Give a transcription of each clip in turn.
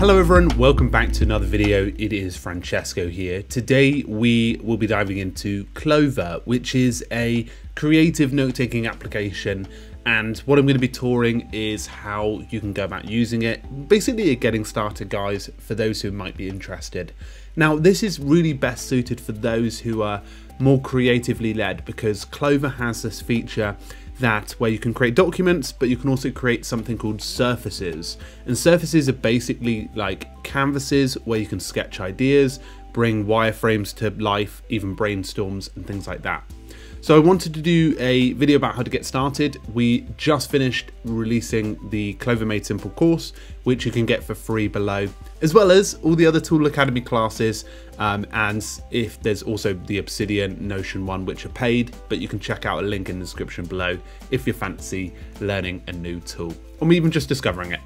Hello everyone, welcome back to another video. It is Francesco here. Today we will be diving into Clover, which is a creative note-taking application and what I'm going to be touring is how you can go about using it. Basically a getting started guys for those who might be interested. Now this is really best suited for those who are more creatively led because Clover has this feature that where you can create documents, but you can also create something called surfaces. And surfaces are basically like canvases where you can sketch ideas, bring wireframes to life, even brainstorms and things like that. So I wanted to do a video about how to get started. We just finished releasing the Clover Made Simple course, which you can get for free below, as well as all the other Tool Academy classes. Um, and if there's also the Obsidian Notion one, which are paid, but you can check out a link in the description below if you fancy learning a new tool or even just discovering it.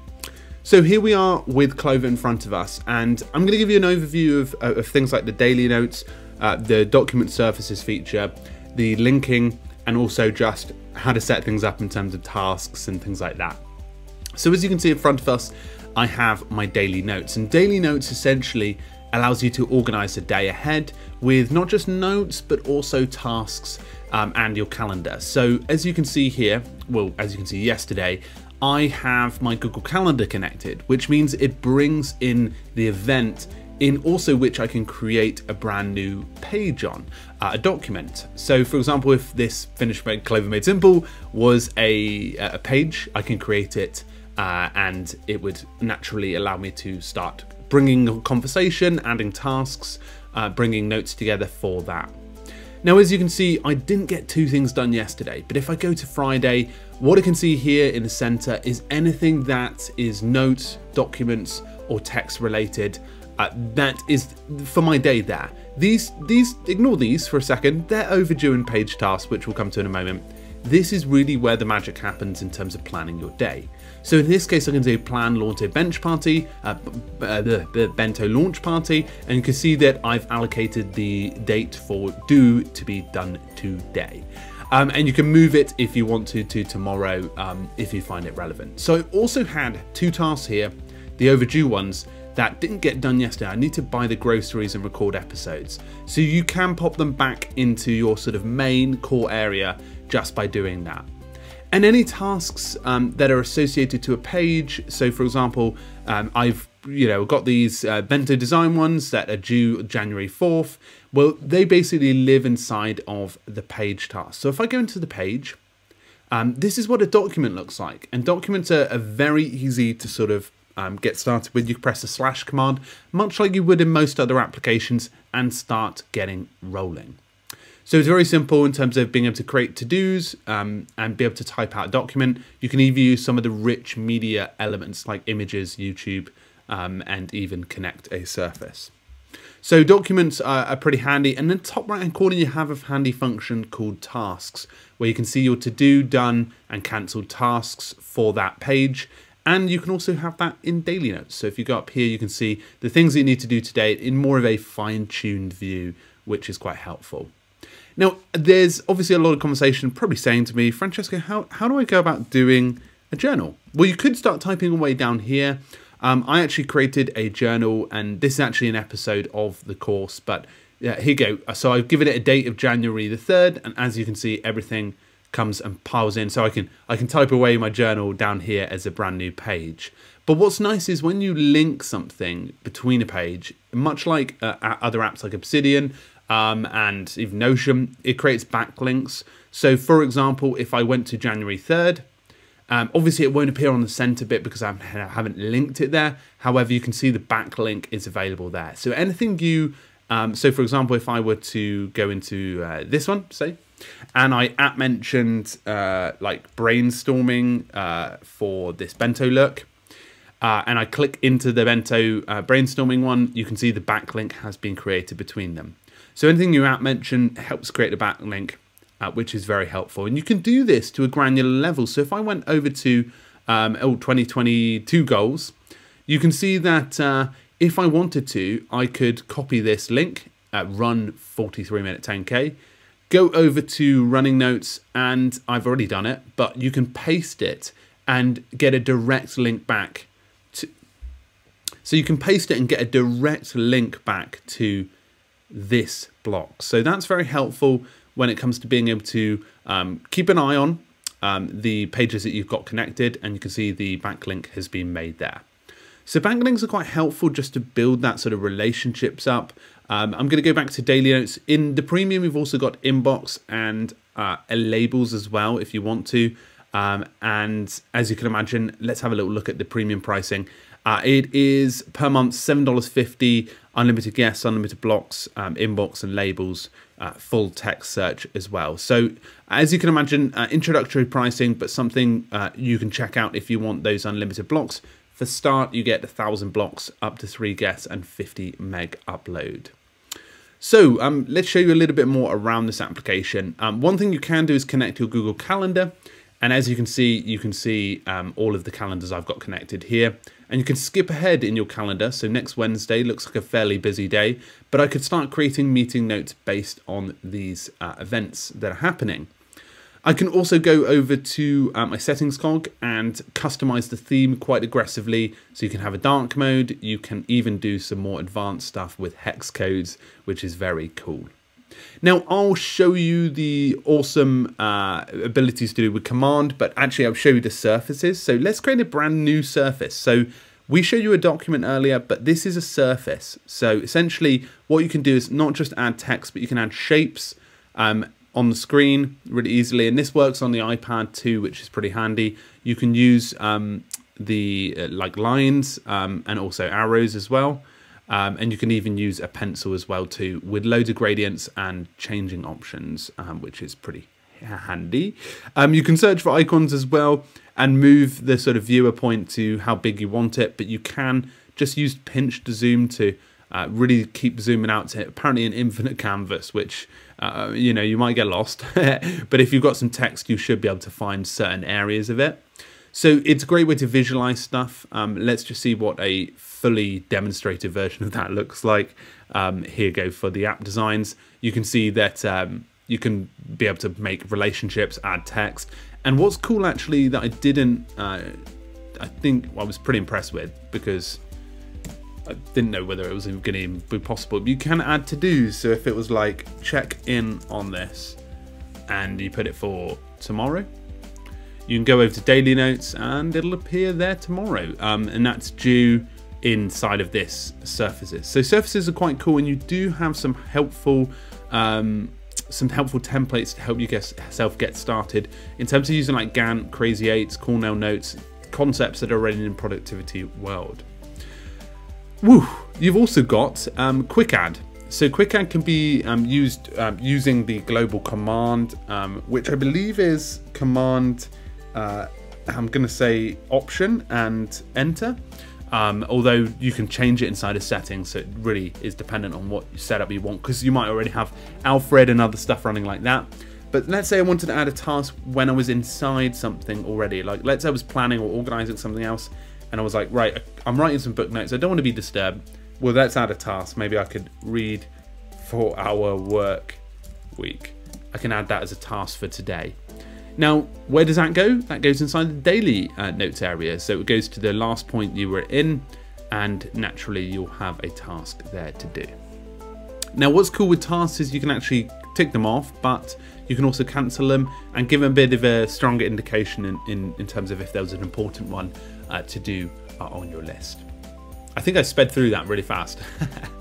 So here we are with Clover in front of us, and I'm going to give you an overview of, of things like the daily notes, uh, the document surfaces feature, the linking, and also just how to set things up in terms of tasks and things like that. So as you can see in front of us, I have my daily notes and daily notes essentially allows you to organize a day ahead with not just notes, but also tasks um, and your calendar. So as you can see here, well, as you can see yesterday, I have my Google Calendar connected, which means it brings in the event in also which I can create a brand new page on, uh, a document. So for example, if this finished by Clover Made Simple was a, a page, I can create it uh, and it would naturally allow me to start bringing conversation, adding tasks, uh, bringing notes together for that. Now, as you can see, I didn't get two things done yesterday, but if I go to Friday, what I can see here in the center is anything that is notes, documents, or text related uh, that is for my day there. These, these, ignore these for a second. They're overdue in page tasks, which we'll come to in a moment. This is really where the magic happens in terms of planning your day. So in this case, I'm can say plan launch a bench party, uh, uh, the, the bento launch party, and you can see that I've allocated the date for due to be done today. Um, and you can move it if you want to to tomorrow um, if you find it relevant. So I also had two tasks here, the overdue ones, that didn't get done yesterday. I need to buy the groceries and record episodes. So you can pop them back into your sort of main core area just by doing that. And any tasks um, that are associated to a page. So for example, um, I've you know got these uh, Bento design ones that are due January 4th. Well, they basically live inside of the page task. So if I go into the page, um, this is what a document looks like. And documents are, are very easy to sort of um, get started with, you press the slash command, much like you would in most other applications, and start getting rolling. So it's very simple in terms of being able to create to-dos um, and be able to type out a document. You can even use some of the rich media elements like images, YouTube, um, and even connect a surface. So documents are, are pretty handy. And then top right hand corner, you have a handy function called tasks, where you can see your to-do, done, and cancelled tasks for that page. And you can also have that in daily notes. So if you go up here, you can see the things that you need to do today in more of a fine-tuned view, which is quite helpful. Now, there's obviously a lot of conversation probably saying to me, Francesco, how, how do I go about doing a journal? Well, you could start typing away down here. Um, I actually created a journal, and this is actually an episode of the course, but yeah, here you go. So I've given it a date of January the 3rd, and as you can see, everything comes and piles in. So I can I can type away my journal down here as a brand new page. But what's nice is when you link something between a page, much like uh, other apps like Obsidian um, and even Notion, it creates backlinks. So for example, if I went to January 3rd, um, obviously it won't appear on the center bit because I haven't linked it there. However, you can see the backlink is available there. So anything you, um, so for example, if I were to go into uh, this one, say, and I at mentioned uh, like brainstorming uh, for this bento look. Uh, and I click into the bento uh, brainstorming one, you can see the backlink has been created between them. So anything you at mention helps create a backlink, uh, which is very helpful. And you can do this to a granular level. So if I went over to um, oh, 2022 goals, you can see that uh, if I wanted to, I could copy this link, run 43 minute 10K, go over to running notes and I've already done it, but you can paste it and get a direct link back to, So you can paste it and get a direct link back to this block. So that's very helpful when it comes to being able to um, keep an eye on um, the pages that you've got connected and you can see the backlink has been made there. So backlinks are quite helpful just to build that sort of relationships up. Um, I'm going to go back to daily notes. In the premium, we've also got inbox and uh, labels as well if you want to. Um, and as you can imagine, let's have a little look at the premium pricing. Uh, it is per month $7.50, unlimited guests, unlimited blocks, um, inbox and labels, uh, full text search as well. So as you can imagine, uh, introductory pricing, but something uh, you can check out if you want those unlimited blocks. For start, you get a thousand blocks, up to three guests and 50 meg upload. So um, let's show you a little bit more around this application. Um, one thing you can do is connect your Google Calendar. And as you can see, you can see um, all of the calendars I've got connected here. And you can skip ahead in your calendar. So next Wednesday looks like a fairly busy day, but I could start creating meeting notes based on these uh, events that are happening. I can also go over to uh, my settings cog and customize the theme quite aggressively. So you can have a dark mode. You can even do some more advanced stuff with hex codes, which is very cool. Now, I'll show you the awesome uh, abilities to do with command, but actually I'll show you the surfaces. So let's create a brand new surface. So we showed you a document earlier, but this is a surface. So essentially what you can do is not just add text, but you can add shapes um, on the screen really easily. And this works on the iPad too, which is pretty handy. You can use um, the uh, like lines um, and also arrows as well. Um, and you can even use a pencil as well too with loads of gradients and changing options, um, which is pretty handy. Um, you can search for icons as well and move the sort of viewer point to how big you want it, but you can just use pinch to zoom to uh, really keep zooming out to apparently an infinite canvas, which, uh, you know, you might get lost. but if you've got some text, you should be able to find certain areas of it. So it's a great way to visualize stuff. Um, let's just see what a fully demonstrated version of that looks like. Um, here go for the app designs. You can see that um, you can be able to make relationships, add text. And what's cool actually that I didn't, uh, I think I was pretty impressed with because I didn't know whether it was going to be possible. You can add to-dos. So if it was like check in on this and you put it for tomorrow, you can go over to daily notes and it'll appear there tomorrow. Um, and that's due inside of this surfaces. So surfaces are quite cool and you do have some helpful um, some helpful templates to help you get, yourself get started in terms of using like Gantt, Crazy Eights, Cornell Notes, concepts that are already in productivity world. Woo! You've also got um, Quick Add. So Quick Add can be um, used um, using the global command, um, which I believe is command uh, I'm going to say option and enter. Um, although you can change it inside of settings, so it really is dependent on what setup you want, because you might already have Alfred and other stuff running like that. But let's say I wanted to add a task when I was inside something already. Like let's say I was planning or organizing something else, and I was like, right, I'm writing some book notes. I don't want to be disturbed. Well, let's add a task. Maybe I could read for our work week. I can add that as a task for today. Now, where does that go? That goes inside the daily uh, notes area. So it goes to the last point you were in, and naturally you'll have a task there to do. Now, what's cool with tasks is you can actually tick them off, but you can also cancel them and give them a bit of a stronger indication in, in, in terms of if there was an important one uh, to do uh, on your list. I think I sped through that really fast.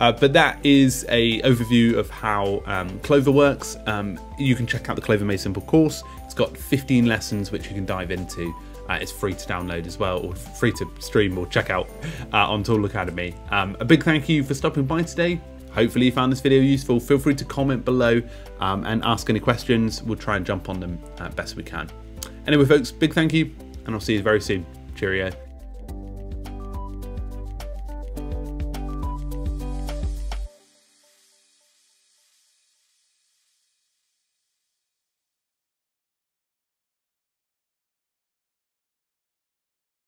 Uh, but that is a overview of how um, Clover works. Um, you can check out the Clover Made Simple course. It's got 15 lessons which you can dive into. Uh, it's free to download as well, or free to stream or check out uh, on Tool Academy. Um, a big thank you for stopping by today. Hopefully you found this video useful. Feel free to comment below um, and ask any questions. We'll try and jump on them uh, best we can. Anyway, folks, big thank you, and I'll see you very soon. Cheerio.